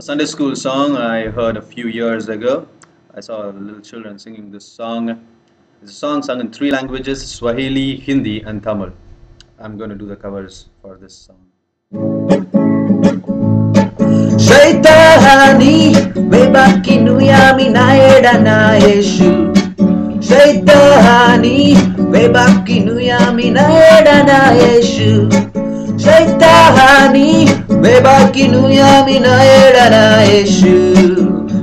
A Sunday school song I heard a few years ago. I saw little children singing this song. It's a song sung in three languages Swahili, Hindi, and Tamil. I'm going to do the covers for this song. Naitahani Mebaki nuyami naerara eshu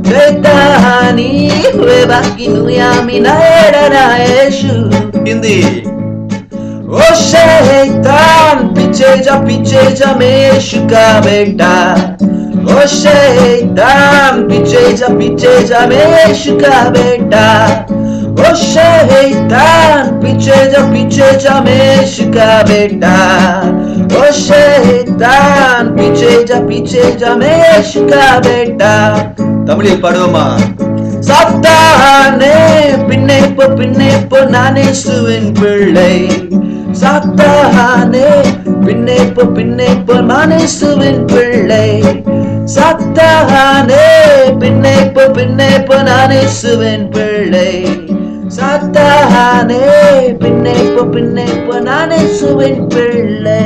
Naitahani Mebaki nuyami naerara eshu Hindi O shaitan Piche ja piche ja meshu ka beta O shaitan Piche ja piche ja meshu ka beta O shaitan पीछे ja पीछे जा meshu ka बेटा தான் பிச்சேஜா பிச்சேஜா மேஷ்கா பேட்டா தமிழில் பாடுவோமா? சாத்தானே பின்னே போ பின்னே போ நானே சுவின் பிள்ளை. சாத்தானே பின்னே போ பின்னே போ நானே சுவின் பிள்ளை. சாத்தானே பின்னே போ பின்னே போ நானே சுவின் பிள்ளை. சாத்தானே பின்னே போ பின்னே போ நானே சுவின் பிள்ளை.